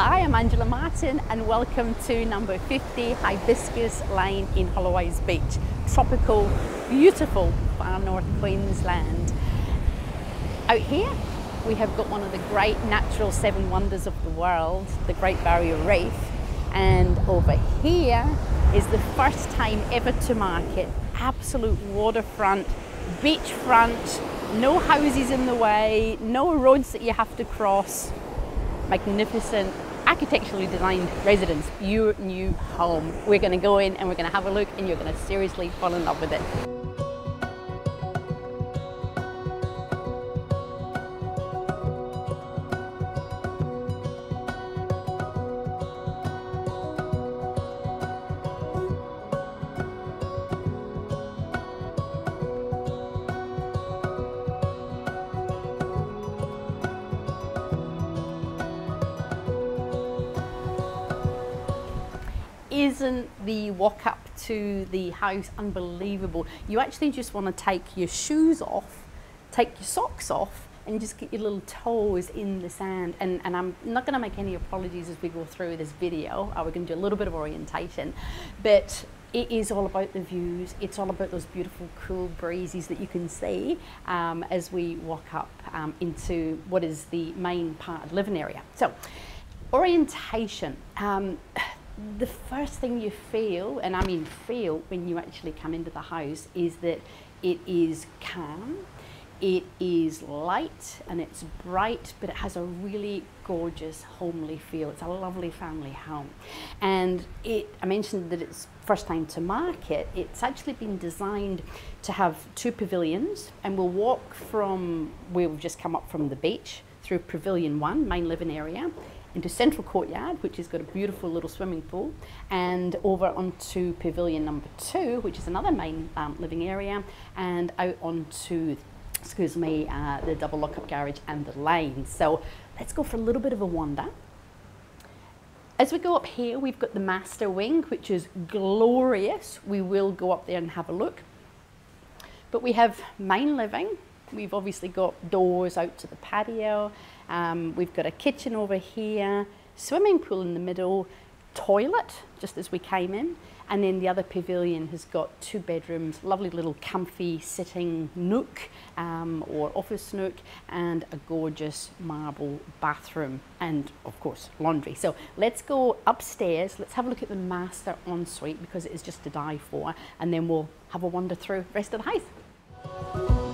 Hi, I'm Angela Martin and welcome to number 50 Hibiscus Lane in Holloways Beach. Tropical, beautiful far north Queensland. Out here we have got one of the great natural seven wonders of the world, the Great Barrier Reef. And over here is the first time ever to market, absolute waterfront, beachfront, no houses in the way, no roads that you have to cross, magnificent architecturally designed residence, your new home. We're going to go in and we're going to have a look and you're going to seriously fall in love with it. Isn't the walk up to the house unbelievable? You actually just want to take your shoes off, take your socks off, and just get your little toes in the sand. And, and I'm not going to make any apologies as we go through this video. Uh, we're going to do a little bit of orientation, but it is all about the views. It's all about those beautiful, cool breezes that you can see um, as we walk up um, into what is the main part of the living area. So, orientation. Um, the first thing you feel, and I mean feel when you actually come into the house, is that it is calm, it is light, and it's bright, but it has a really gorgeous, homely feel. It's a lovely family home. And it, I mentioned that it's first time to market. It's actually been designed to have two pavilions, and we'll walk from where we've just come up from the beach through Pavilion 1, main living area, into Central Courtyard, which has got a beautiful little swimming pool, and over onto Pavilion number two, which is another main um, living area, and out onto, excuse me, uh, the double lockup garage and the lane. So let's go for a little bit of a wander. As we go up here, we've got the master wing, which is glorious. We will go up there and have a look. But we have main living. We've obviously got doors out to the patio um, we've got a kitchen over here, swimming pool in the middle, toilet just as we came in, and then the other pavilion has got two bedrooms, lovely little comfy sitting nook um, or office nook, and a gorgeous marble bathroom, and of course laundry. So let's go upstairs. Let's have a look at the master ensuite because it is just to die for, and then we'll have a wander through the rest of the house.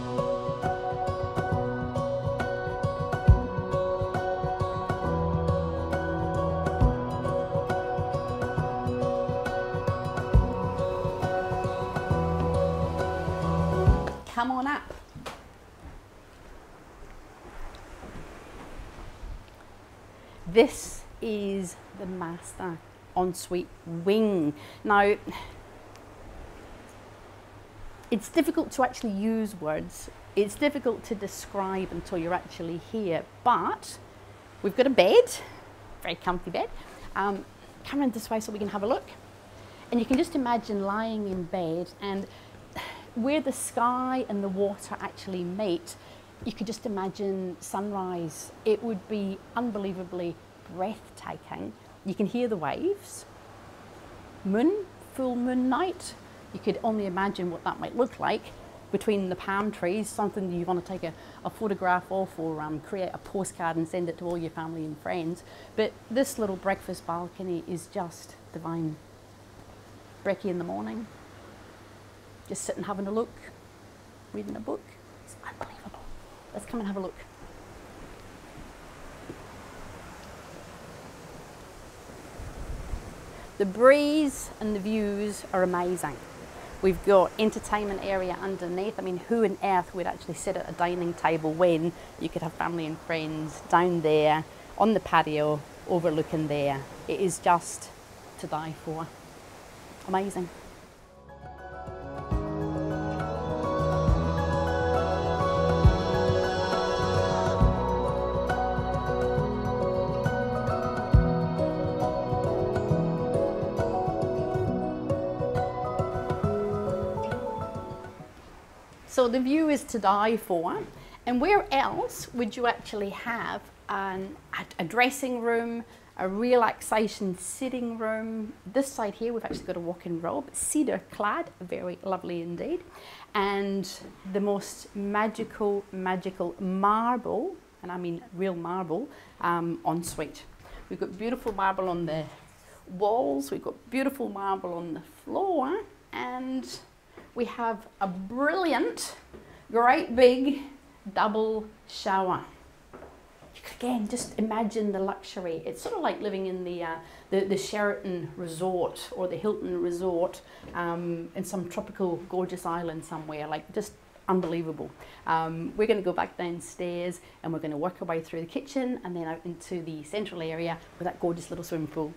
Come on up. This is the master ensuite wing. Now, it's difficult to actually use words. It's difficult to describe until you're actually here, but we've got a bed, very comfy bed. Um, come around this way so we can have a look. And you can just imagine lying in bed and where the sky and the water actually meet, you could just imagine sunrise. It would be unbelievably breathtaking. You can hear the waves. Moon, full moon night. You could only imagine what that might look like between the palm trees, something you want to take a, a photograph of or um, create a postcard and send it to all your family and friends. But this little breakfast balcony is just divine. Brekkie in the morning, just sitting having a look, reading a book. It's unbelievable. Let's come and have a look. The breeze and the views are amazing. We've got entertainment area underneath. I mean, who on earth would actually sit at a dining table when you could have family and friends down there on the patio overlooking there? It is just to die for. Amazing. Is to die for. And where else would you actually have an, a dressing room, a relaxation sitting room. This side here, we've actually got a walk-in robe, cedar clad, very lovely indeed. And the most magical, magical marble, and I mean real marble, um, ensuite. We've got beautiful marble on the walls, we've got beautiful marble on the floor, and we have a brilliant, great big double shower again, just imagine the luxury. It's sort of like living in the, uh, the, the, Sheraton Resort or the Hilton Resort um, in some tropical, gorgeous island somewhere. Like just unbelievable. Um, we're going to go back downstairs and we're going to work our way through the kitchen and then out into the central area with that gorgeous little swimming pool.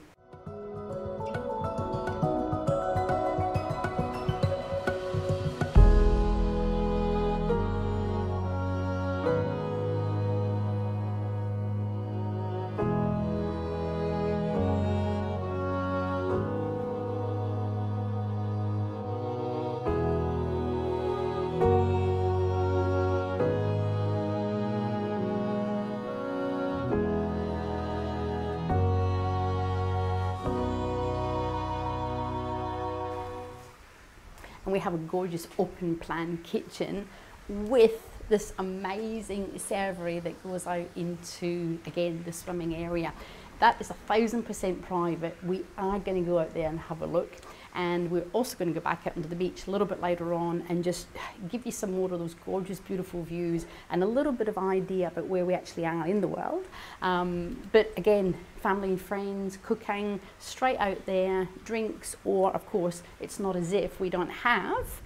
And we have a gorgeous open plan kitchen with this amazing servery that goes out into again the swimming area. That is a thousand percent private. We are going to go out there and have a look and we're also going to go back out into the beach a little bit later on and just give you some more of those gorgeous beautiful views and a little bit of idea about where we actually are in the world. Um, but again family and friends cooking straight out there drinks or of course it's not as if we don't have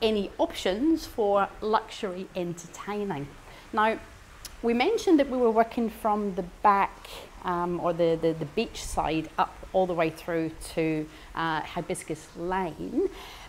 any options for luxury entertaining. Now we mentioned that we were working from the back um, or the, the, the beach side up all the way through to uh, Hibiscus Lane.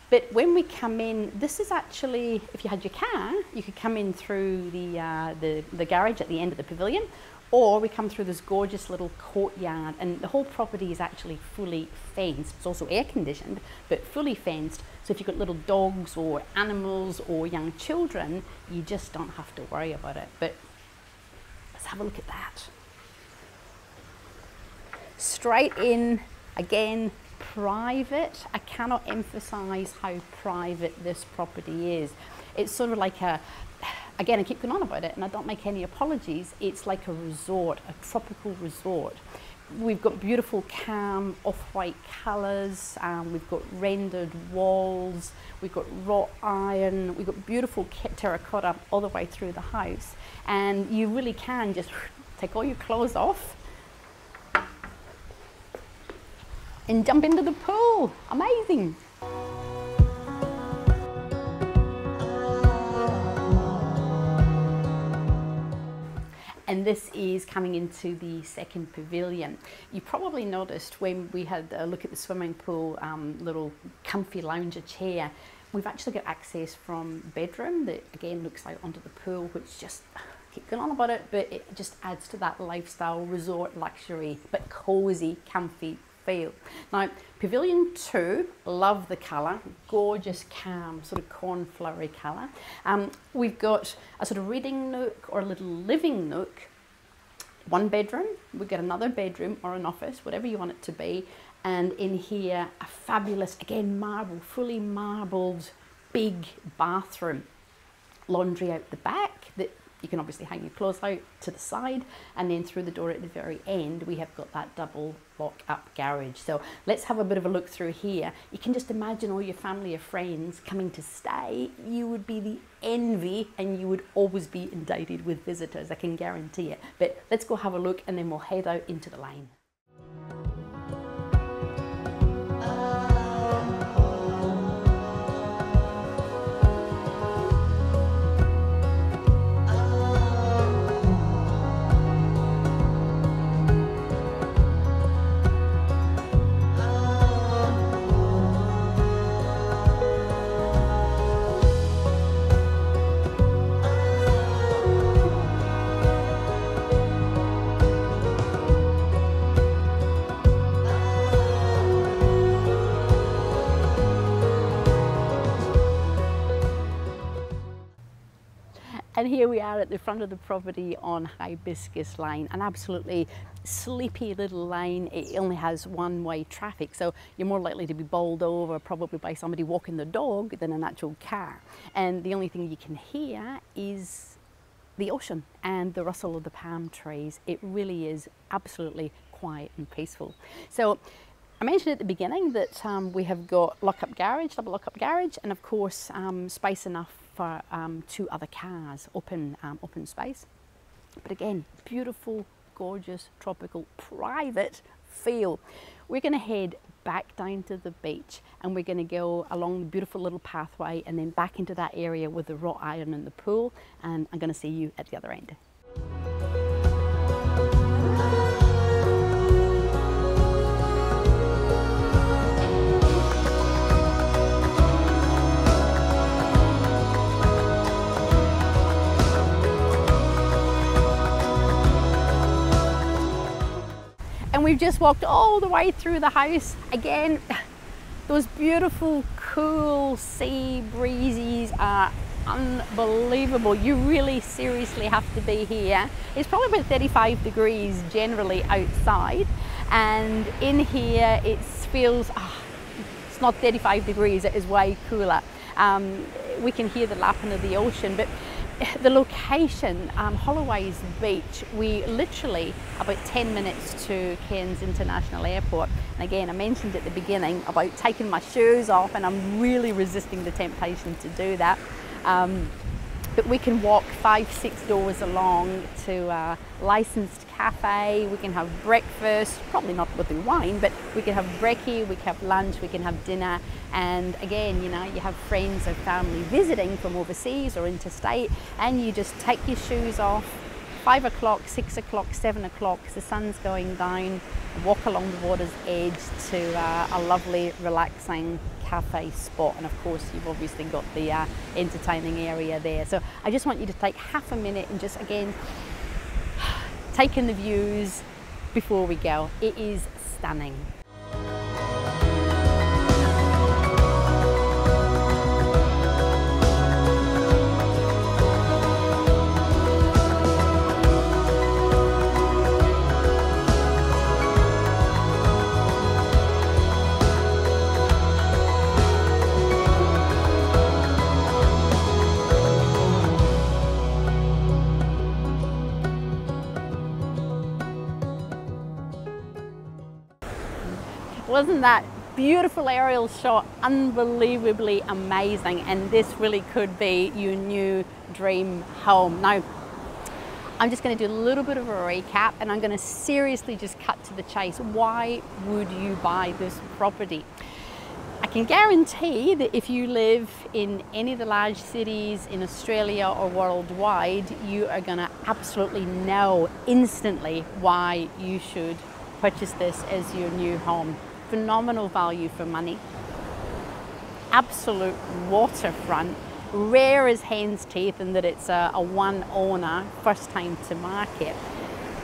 But when we come in, this is actually, if you had your car, you could come in through the, uh, the, the garage at the end of the pavilion, or we come through this gorgeous little courtyard, and the whole property is actually fully fenced. It's also air conditioned, but fully fenced. So if you've got little dogs or animals or young children, you just don't have to worry about it. But let's have a look at that straight in, again, private. I cannot emphasize how private this property is. It's sort of like a, again, I keep going on about it and I don't make any apologies. It's like a resort, a tropical resort. We've got beautiful calm off-white colours, um, we've got rendered walls, we've got wrought iron, we've got beautiful terracotta all the way through the house. And you really can just take all your clothes off and jump into the pool. Amazing. and this is coming into the second pavilion. You probably noticed when we had a look at the swimming pool um, little comfy lounger chair, we've actually got access from bedroom that again looks out onto the pool, which just keep going on about it, but it just adds to that lifestyle resort luxury, but cozy, comfy feel. Now, Pavilion 2, love the colour, gorgeous, calm, sort of cornflowery colour. Um, we've got a sort of reading nook or a little living nook, one bedroom, we've got another bedroom or an office, whatever you want it to be, and in here, a fabulous, again, marble, fully marbled, big bathroom. Laundry out the back that you can obviously hang your clothes out to the side and then through the door at the very end we have got that double lock up garage. So let's have a bit of a look through here. You can just imagine all your family or friends coming to stay. You would be the envy and you would always be indicted with visitors, I can guarantee it. But let's go have a look and then we'll head out into the lane. And here we are at the front of the property on Hibiscus Lane, an absolutely sleepy little lane. It only has one way traffic, so you're more likely to be bowled over probably by somebody walking the dog than an actual car. And the only thing you can hear is the ocean and the rustle of the palm trees. It really is absolutely quiet and peaceful. So I mentioned at the beginning that um, we have got lock-up garage, double lock-up garage, and of course um, space enough for um, two other cars, open, um, open space. But again, beautiful, gorgeous, tropical, private feel. We're going to head back down to the beach and we're going to go along the beautiful little pathway and then back into that area with the wrought iron and the pool and I'm going to see you at the other end. We've just walked all the way through the house. Again, those beautiful, cool sea breezes are unbelievable. You really seriously have to be here. It's probably about 35 degrees generally outside and in here it feels, oh, it's not 35 degrees, it is way cooler. Um, we can hear the lapping of the ocean, but the location, um, Holloways Beach, we literally about 10 minutes to Cairns International Airport. And again, I mentioned at the beginning about taking my shoes off, and I'm really resisting the temptation to do that. Um, but we can walk five, six doors along to a licensed cafe. We can have breakfast, probably not with the wine, but we can have brekkie, we can have lunch, we can have dinner. And again, you know, you have friends or family visiting from overseas or interstate, and you just take your shoes off, five o'clock, six o'clock, seven o'clock, the sun's going down, walk along the water's edge to uh, a lovely, relaxing cafe spot. And of course, you've obviously got the uh, entertaining area there. So I just want you to take half a minute and just again, take in the views before we go. It is stunning. Wasn't that beautiful aerial shot unbelievably amazing and this really could be your new dream home. Now, I'm just going to do a little bit of a recap and I'm going to seriously just cut to the chase. Why would you buy this property? I can guarantee that if you live in any of the large cities in Australia or worldwide, you are going to absolutely know instantly why you should purchase this as your new home phenomenal value for money. Absolute waterfront, rare as hen's teeth in that it's a, a one owner, first time to market.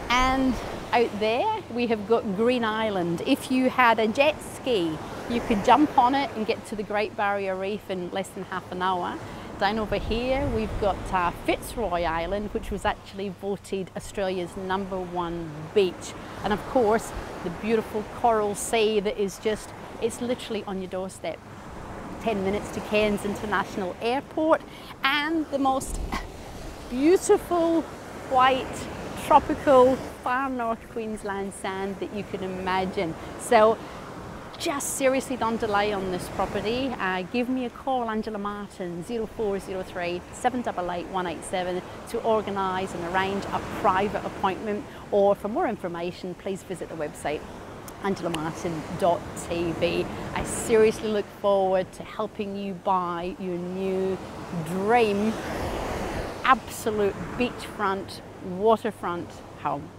And out there we have got Green Island. If you had a jet ski, you could jump on it and get to the Great Barrier Reef in less than half an hour. Down over here, we've got uh, Fitzroy Island, which was actually voted Australia's number one beach. And of course, the beautiful coral sea that is just, it's literally on your doorstep. 10 minutes to Cairns International Airport and the most beautiful white tropical far north Queensland sand that you can imagine. So just seriously don't delay on this property. Uh, give me a call, Angela Martin, 0403 788 187 to organise and arrange a private appointment or for more information, please visit the website angelamartin.tv. I seriously look forward to helping you buy your new dream absolute beachfront, waterfront home.